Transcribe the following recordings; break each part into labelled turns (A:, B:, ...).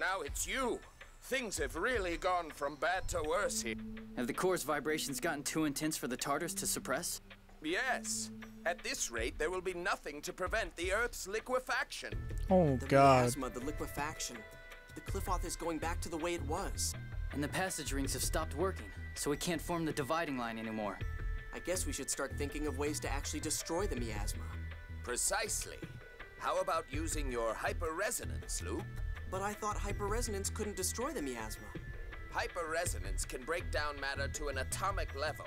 A: So, now it's you. Things have really gone from bad to worse here.
B: Have the core's vibrations gotten too intense for the Tartarus to suppress?
A: Yes. At this rate, there will be nothing to prevent the Earth's liquefaction.
C: Oh
D: The
C: god.
D: miasma, the liquefaction. The Qliphoth is going back to the way it was.
B: And the passage rings have stopped working, so we can't form the dividing line anymore.
D: I guess we should start thinking of ways to actually destroy the miasma.
A: Precisely. How about using your hyperresonance, Luke?
D: But I thought hyperresonance couldn't destroy the miasma.
A: Hyperresonance can break down matter to an atomic level.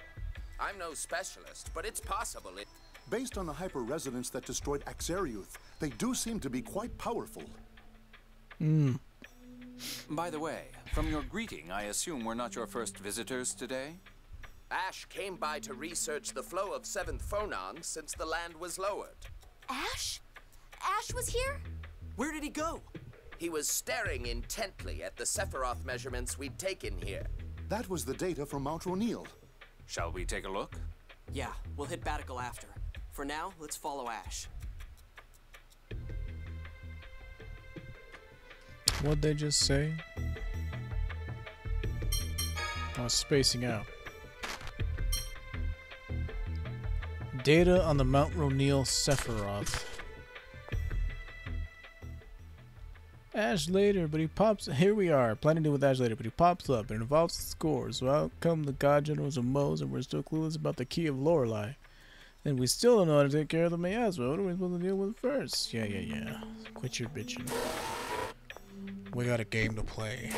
A: I'm no specialist, but it's possible it.
E: Based on the hyperresonance that destroyed Akzeriuth, they do seem to be quite powerful. Hmm.
F: By the way, from your greeting, I assume we're not your first visitors today?
A: Ash came by to research the flow of seventh phonons since the land was lowered.
G: Ash? Ash was here?
D: Where did he go?
A: He was staring intently at the Sephiroth measurements we'd taken here.
E: That was the data from Mount Roneal.
F: Shall we take a look?
D: Yeah, we'll hit Baticul after. For now, let's follow Ash.
C: What'd they just say? I was spacing out. Data on the Mount Roneal Sephiroth. Ash later, but he pops. Here we are, planning to do with Ash later, but he pops up and involves the scores. So out come the God Generals of Mohs, and we're still clueless about the key of Lorelei. And we still don't know how to take care of the miasma. What are we supposed to deal with first? Yeah, yeah, yeah. Quit your bitching. We got a game to play.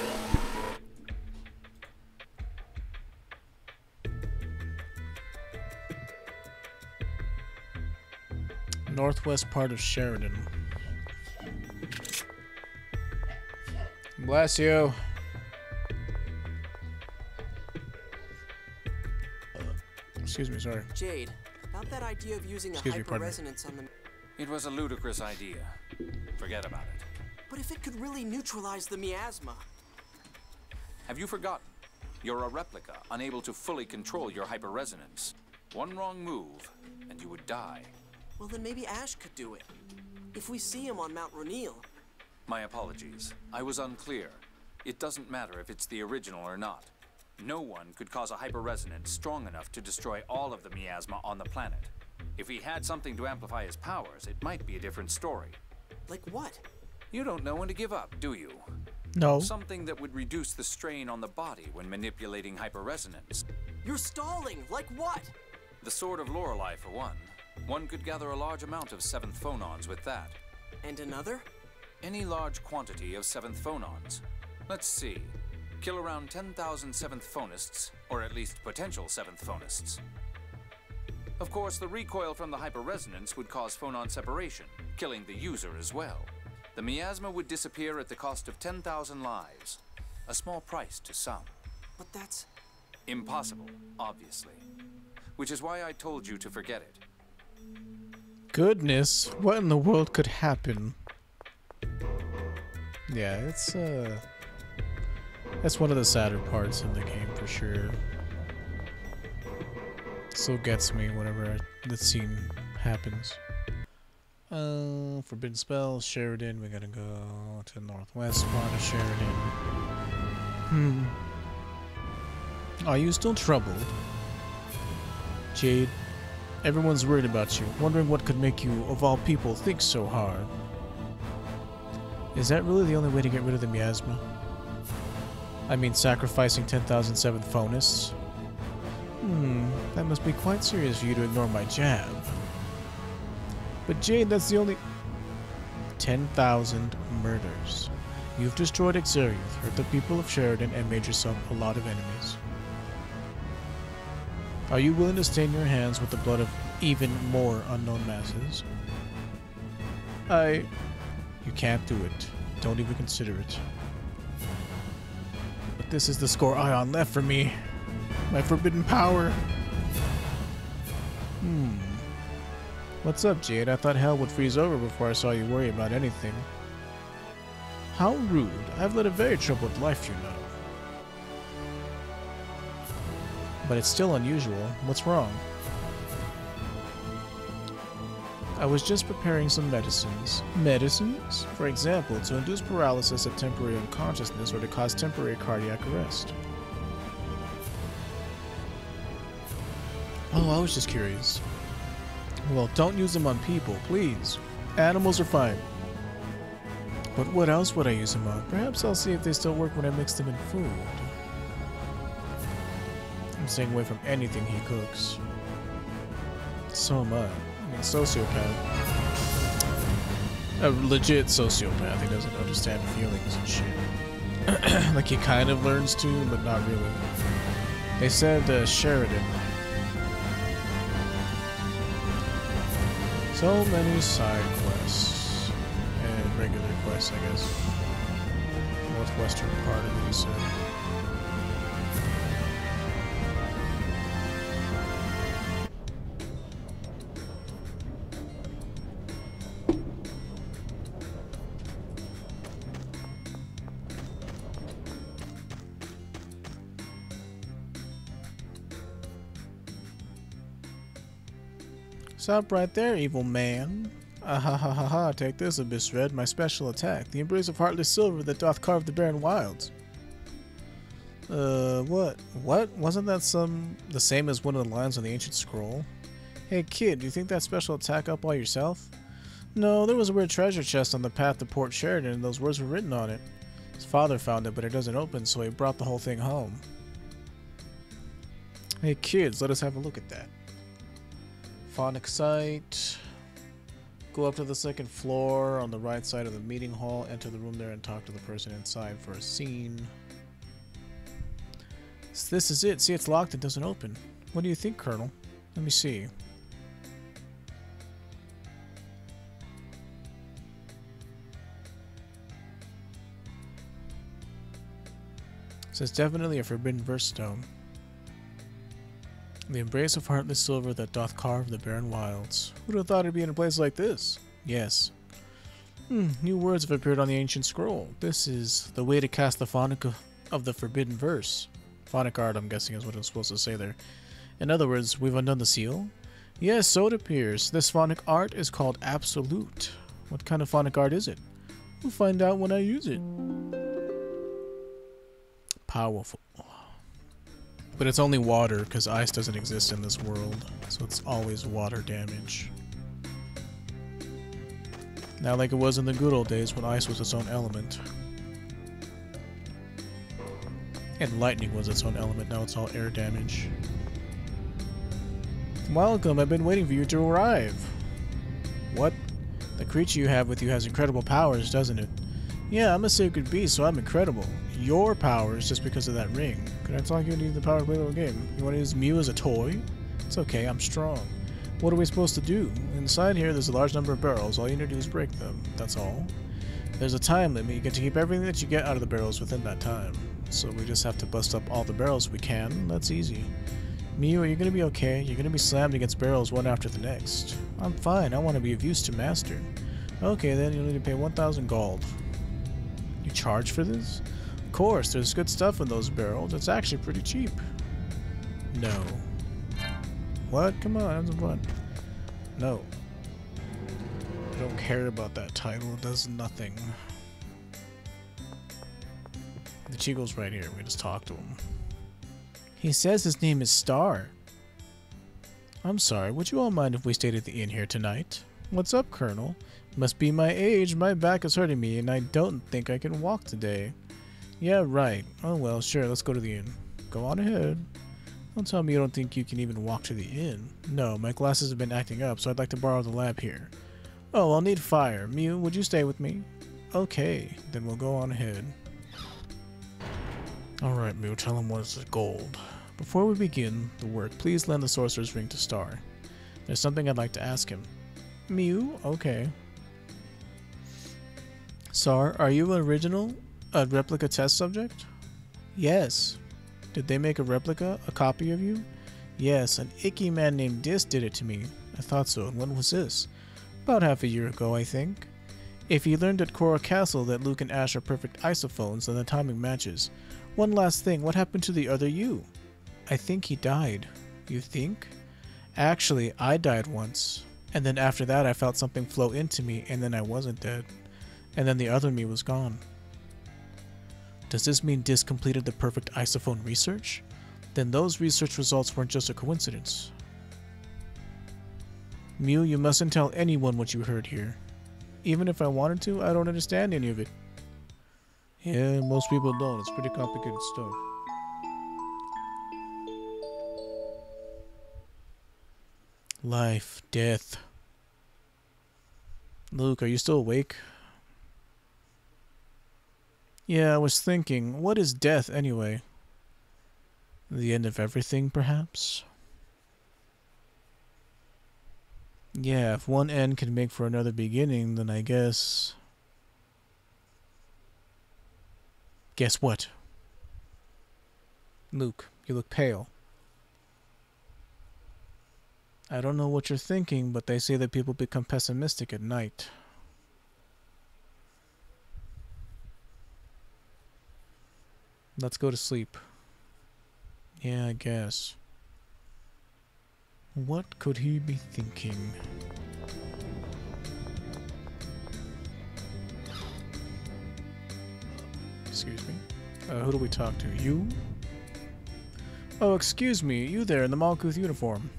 C: Northwest part of Sheridan. Bless you. Uh, excuse me, sorry.
D: Jade, about that idea of using
C: Excuse me, pardon me.
D: hyperresonance on the.
F: It was a ludicrous idea. Forget about it.
D: But if it could really neutralize the miasma.
F: Have you forgotten? You're a replica, unable to fully control your hyperresonance. One wrong move, and you would die.
D: Well, then maybe Ash could do it. If we see him on Mount Roneal.
F: My apologies. I was unclear. It doesn't matter if it's the original or not. No one could cause a hyperresonance strong enough to destroy all of the miasma on the planet. If he had something to amplify his powers, it might be a different story.
D: Like what?
F: You don't know when to give up, do you?
C: No.
F: Something that would reduce the strain on the body when manipulating hyperresonance.
D: You're stalling! Like what?
F: The Sword of Lorelei, for one. One could gather a large amount of seventh phonons with that.
D: And another?
F: Any large quantity of seventh phonons. Let's see. Kill around 10,000 seventh phonists, or at least potential seventh phonists. Of course, the recoil from the hyperresonance would cause phonon separation, killing the user as well. The miasma would disappear at the cost of 10,000 lives. A small price to some.
D: But that's.
F: Impossible, obviously. Which is why I told you to forget it.
C: Goodness, what in the world could happen? Yeah, it's uh that's one of the sadder parts in the game for sure. Still gets me whenever the scene happens. Uh, Forbidden Spell, Sheridan. We gotta go to the northwest part of Sheridan. Hmm. Are you still troubled? Jade, everyone's worried about you, wondering what could make you, of all people, think so hard. Is that really the only way to get rid of the miasma? I mean, sacrificing 10,000 seventh phonists? Hmm, that must be quite serious for you to ignore my jab. But Jade, that's the only... 10,000 murders. You've destroyed Akzeriuth, hurt the people of Sheridan, and made yourself a lot of enemies. Are you willing to stain your hands with the blood of even more unknown masses? I... You can't do it. Don't even consider it. But this is the score Ion left for me. My forbidden power. Hmm. What's up, Jade? I thought hell would freeze over before I saw you worry about anything. How rude. I've led a very troubled life, you know. But it's still unusual. What's wrong? I was just preparing some medicines. Medicines? For example, to induce paralysis of temporary unconsciousness or to cause temporary cardiac arrest. Oh, I was just curious. Well, don't use them on people, please. Animals are fine. But what else would I use them on? Perhaps I'll see if they still work when I mix them in food. I'm staying away from anything he cooks. So am I. Mean, sociopath. A legit sociopath. He doesn't understand feelings and shit. like he kind of learns to, but not really. They said uh, Sheridan. So many side quests and regular quests, I guess. Northwestern part of it, he. Stop right there, evil man. Ah ha ha ha ha, take this, Abyss Red, my special attack. The embrace of heartless silver that doth carve the barren wilds. Uh, what? What? Wasn't that some... the same as one of the lines on the ancient scroll? Hey kid, do you think that special attack up all yourself? No, there was a weird treasure chest on the path to Port Sheridan and those words were written on it. His father found it, but it doesn't open, so he brought the whole thing home. Hey kids, let us have a look at that. Phonic site. Go up to the second floor on the right side of the meeting hall, enter the room there and talk to the person inside for a scene. So this is it. See, it's locked. It doesn't open. What do you think, Colonel? Let me see. So it's definitely a forbidden verse stone. The embrace of heartless silver that doth carve the barren wilds. Who'd have thought it'd be in a place like this? Yes. Hmm, new words have appeared on the ancient scroll. This is the way to cast the phonic of the forbidden verse. Phonic art, I'm guessing, is what it's supposed to say there. In other words, we've undone the seal? Yes, so it appears. This phonic art is called Absolute. What kind of phonic art is it? We'll find out when I use it. Powerful. But it's only water, because ice doesn't exist in this world. So it's always water damage. Not like it was in the good old days when ice was its own element. And lightning was its own element, now it's all air damage. Welcome, I've been waiting for you to arrive. What? The creature you have with you has incredible powers, doesn't it? Yeah, I'm a sacred beast, so I'm incredible. Your power is just because of that ring. Could I talk you into the power to play little game? You want to use Mieu as a toy? It's okay, I'm strong. What are we supposed to do? Inside here, there's a large number of barrels. All you need to do is break them. That's all. There's a time limit. You get to keep everything that you get out of the barrels within that time. So we just have to bust up all the barrels we can. That's easy. Mieu, are you going to be okay? You're going to be slammed against barrels one after the next. I'm fine. I want to be of use to Master. Okay, then you'll need to pay 1,000 gold. Charge for this? Of course, there's good stuff in those barrels. It's actually pretty cheap. No. What? Come on, have fun. No. I don't care about that title. It does nothing. The Chico's right here. We just talk to him. He says his name is Star. I'm sorry, would you all mind if we stayed at the inn here tonight? What's up, Colonel? Must be my age. My back is hurting me, and I don't think I can walk today. Yeah, right. Oh well, sure, let's go to the inn. Go on ahead. Don't tell me you don't think you can even walk to the inn. No, my glasses have been acting up, so I'd like to borrow the lab here. Oh, I'll need fire. Mieu, would you stay with me? Okay, then we'll go on ahead. Alright, Mieu, tell him what is gold. Before we begin the work, please lend the sorcerer's ring to Star. There's something I'd like to ask him. Mieu? Okay. Sar, are you an original? A replica test subject? Yes. Did they make a replica? A copy of you? Yes, an icky man named Dist did it to me. I thought so. And when was this? About half a year ago, I think. If he learned at Coral Castle that Luke and Ash are perfect isofons, then the timing matches. One last thing, what happened to the other you? I think he died. You think? Actually, I died once. And then after that, I felt something flow into me, and then I wasn't dead. And then the other me was gone. Does this mean Dist completed the perfect isofon research? Then those research results weren't just a coincidence. Mieu, you mustn't tell anyone what you heard here. Even if I wanted to, I don't understand any of it. Yeah, most people don't. It's pretty complicated stuff. Life, death. Luke, are you still awake? Yeah, I was thinking, what is death anyway? The end of everything, perhaps? Yeah, if one end can make for another beginning, then I guess. Guess what? Luke, you look pale. I don't know what you're thinking, but they say that people become pessimistic at night. Let's go to sleep. Yeah, I guess. What could he be thinking? Excuse me. Uh, who do we talk to? You? Oh, excuse me. You there in the Malkuth uniform.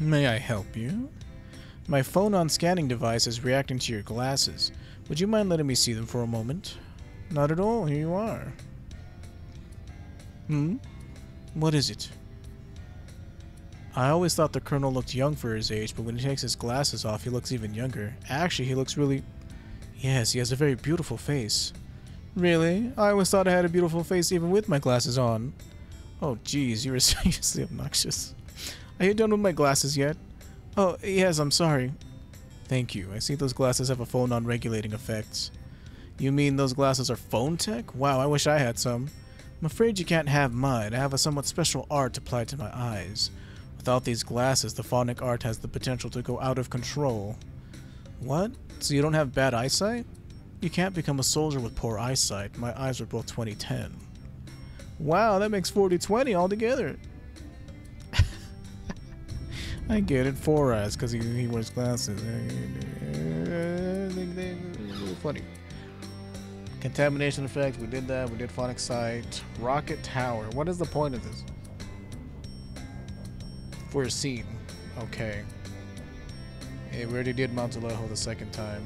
C: May I help you? My phonon scanning device is reacting to your glasses. Would you mind letting me see them for a moment? Not at all. Here you are. Hmm? What is it? I always thought the Colonel looked young for his age, but when he takes his glasses off, he looks even younger. Actually, he looks really... Yes, he has a very beautiful face. Really? I always thought I had a beautiful face even with my glasses on. Oh, jeez, you are seriously obnoxious. Are you done with my glasses yet? Oh, yes, I'm sorry. Thank you. I see those glasses have a phonon regulating effects. You mean those glasses are phone tech? Wow, I wish I had some. I'm afraid you can't have mine. I have a somewhat special art applied to my eyes. Without these glasses, the phonic art has the potential to go out of control. What? So you don't have bad eyesight? You can't become a soldier with poor eyesight. My eyes are both 2010. Wow, that makes 40-20 altogether. I get it, four eyes, because he, he wears glasses. Funny. Contamination effect, we did that, we did phonic sight. Rocket tower, what is the point of this? For a scene. Okay. Hey, we already did Montelejo the second time.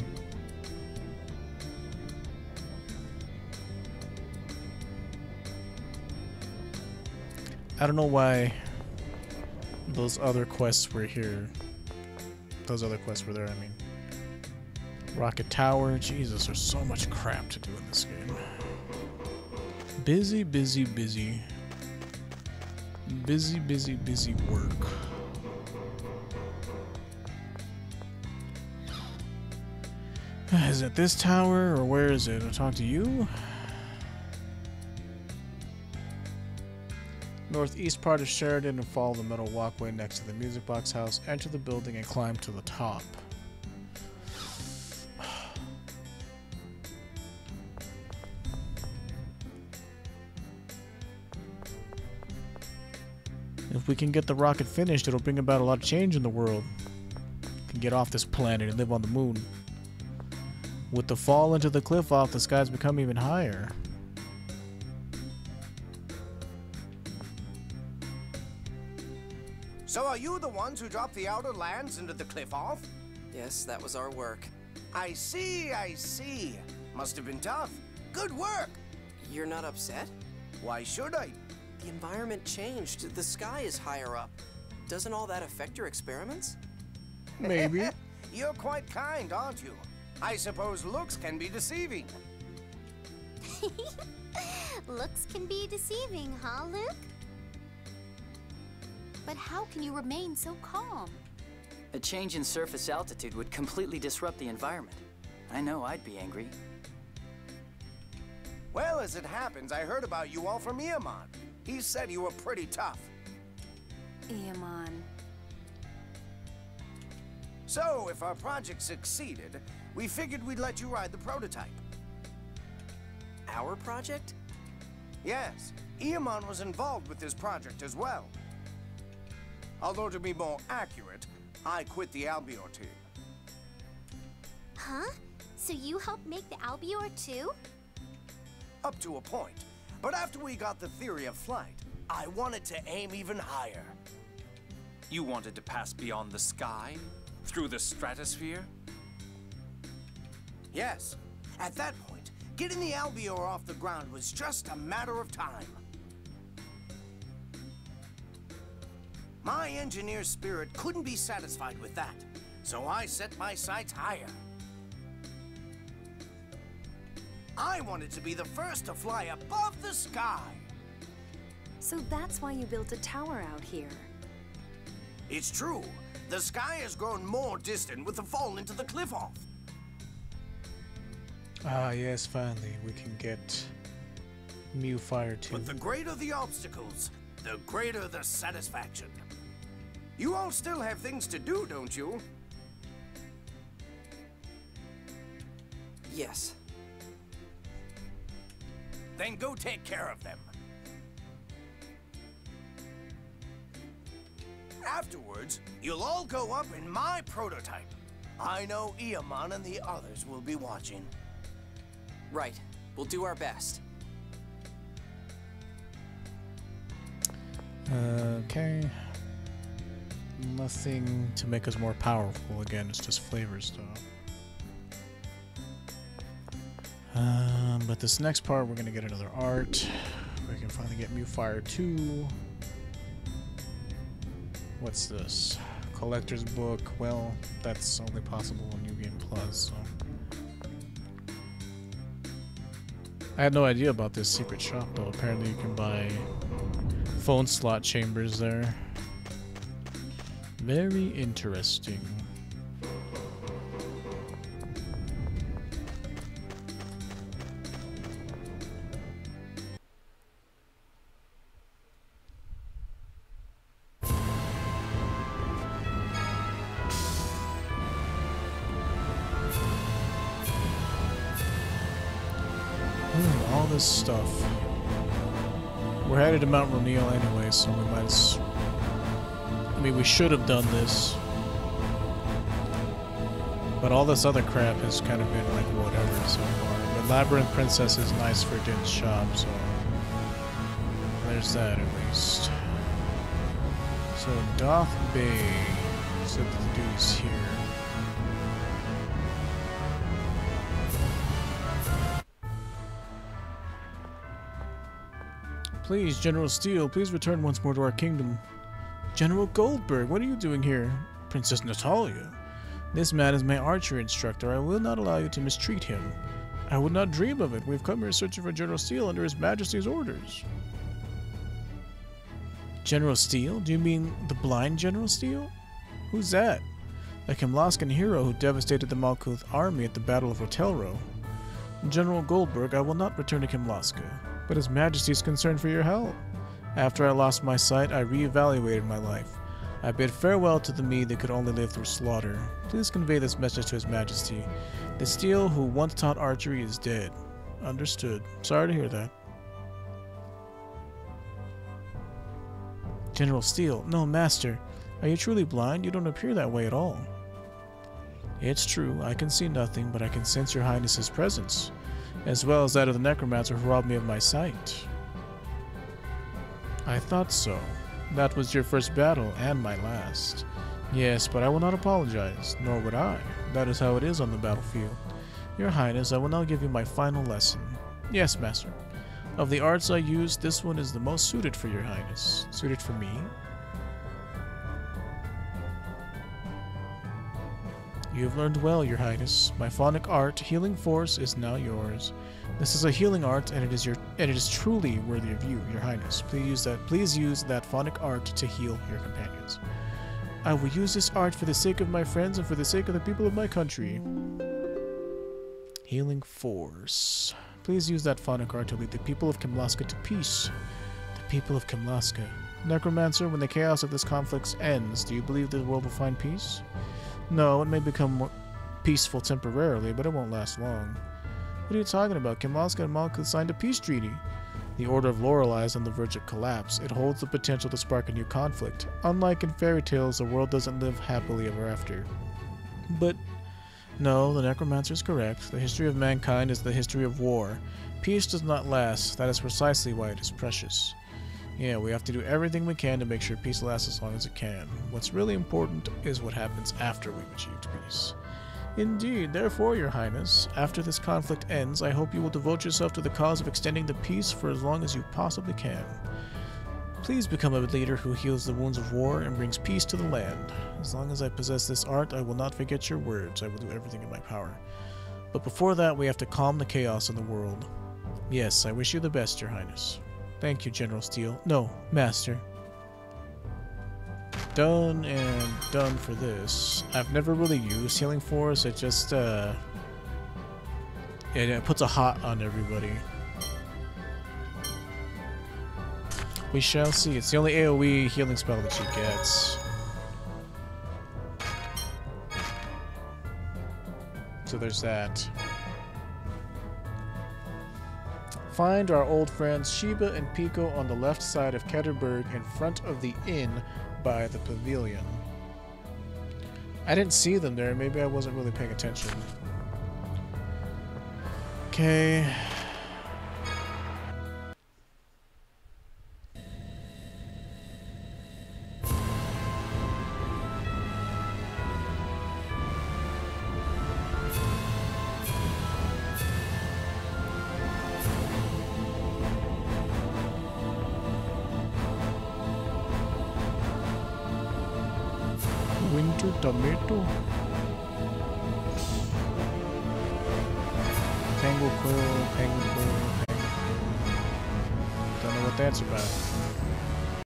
C: I don't know why those other quests were here. Those other quests were there, I mean. Rocket Tower. Jesus, there's so much crap to do in this game. Busy, busy, busy. Busy, busy, busy work. Is it this tower, or where is it? I'll talk to you? Northeast part of Sheridan and follow the metal walkway next to the music box house. Enter the building and climb to the top. If we can get the rocket finished, it'll bring about a lot of change in the world. We can get off this planet and live on the moon. With the fall into the Qliphoth, the skies become even higher.
A: So are you the ones who dropped the outer lands into the Qliphoth?
D: Yes, that was our work.
A: I see, I see. Must have been tough. Good work.
D: You're not upset?
A: Why should I?
D: The environment changed. The sky is higher up. Doesn't all that affect your experiments?
C: Maybe.
A: You're quite kind, aren't you? I suppose looks can be deceiving.
G: Looks can be deceiving, huh, Luke? But how can you remain so calm?
B: A change in surface altitude would completely disrupt the environment. I know I'd be angry.
A: Well, as it happens, I heard about you all from Iemon. He said you were pretty tough.
G: Iemon.
A: So, if our project succeeded, we figured we'd let you ride the prototype.
D: Our project?
A: Yes, Iemon was involved with this project as well. Although to be more accurate,
H: I quit the Albiore team.
G: Huh? So you helped make the Albiore too?
H: Up to a point. But after we got the theory of flight, I wanted to aim even higher.
F: You wanted to pass beyond the sky? Through the stratosphere?
H: Yes. At that point, getting the Albiore off the ground was just a matter of time. My engineer spirit couldn't be satisfied with that, so I set my sights higher. I wanted to be the first to fly above the sky.
I: So that's why you built a tower out here.
H: It's true. The sky has grown more distant with the fall into the Qliphoth.
C: Ah, yes, finally, we can get Mieu Fire 2.
H: But the greater the obstacles, the greater the satisfaction. You all still have things to do, don't you?
D: Yes.
H: Then go take care of them. Afterwards, you'll all go up in my prototype. I know Iemon and the others will be watching.
D: Right. We'll do our best.
C: Okay. Nothing to make us more powerful. Again, it's just flavor stuff. Um, but this next part, we're gonna get another art. We can finally get Mieu Fire 2. What's this? Collector's book. Well, that's only possible on New Game Plus. So. I had no idea about this secret shop, though. Apparently, you can buy phone slot chambers there. Very interesting. This stuff. We're headed to Mount Roneal anyway, so we might. I mean, we should have done this. But all this other crap has kind of been like whatever so far. The Labyrinth Princess is nice for Din's shop, so. There's that at least. So, Doth Bay. So the dude's here. Please, General Steele, please return once more to our kingdom. General Goldberg, what are you doing here? Princess Natalia. This man is my archery instructor. I will not allow you to mistreat him. I would not dream of it. We've come here searching for General Steele under His Majesty's orders. General Steele? Do you mean the blind General Steele? Who's that? The Kimlascan hero who devastated the Malkuth army at the Battle of Rotelro. General Goldberg, I will not return to Kimlasca, but His Majesty is concerned for your health. After I lost my sight, I re-evaluated my life. I bid farewell to the me that could only live through slaughter. Please convey this message to His Majesty. The Steele who once taught archery is dead. Understood. Sorry to hear that. General Steele, no, Master. Are you truly blind? You don't appear that way at all. It's true, I can see nothing, but I can sense your highness's presence, as well as that of the necromancer who robbed me of my sight. I thought so. That was your first battle, and my last. Yes, but I will not apologize, nor would I. That is how it is on the battlefield. Your Highness, I will now give you my final lesson. Yes, Master. Of the arts I use, this one is the most suited for your Highness. Suited for me? You have learned well, Your Highness. My phonic art, Healing Force, is now yours. This is a healing art, and it is your and it is truly worthy of you, Your Highness. Please use that. Please use that phonic art to heal your companions. I will use this art for the sake of my friends and for the sake of the people of my country. Healing Force. Please use that phonic art to lead the people of Kimlasca to peace. The people of Kimlasca. Necromancer, when the chaos of this conflict ends, do you believe the world will find peace? No, it may become peaceful temporarily, but it won't last long. What are you talking about? Kimlasca and Malkuth signed a peace treaty. The Order of Lorelei is on the verge of collapse. It holds the potential to spark a new conflict. Unlike in fairy tales, the world doesn't live happily ever after. But no, the necromancer is correct. The history of mankind is the history of war. Peace does not last. That is precisely why it is precious. Yeah, we have to do everything we can to make sure peace lasts as long as it can. What's really important is what happens after we've achieved peace. Indeed, therefore, Your Highness, after this conflict ends, I hope you will devote yourself to the cause of extending the peace for as long as you possibly can. Please become a leader who heals the wounds of war and brings peace to the land. As long as I possess this art, I will not forget your words. I will do everything in my power. But before that, we have to calm the chaos in the world. Yes, I wish you the best, Your Highness. Thank you, General Steele. No, Master. Done and done for this. I've never really used Healing Force. It just, uh... It, it puts a hot on everybody. We shall see. It's the only AoE healing spell that she gets. So there's that. Find our old friends Sheba and Pico on the left side of Keterburg in front of the inn by the pavilion. I didn't see them there. Maybe I wasn't really paying attention. Okay.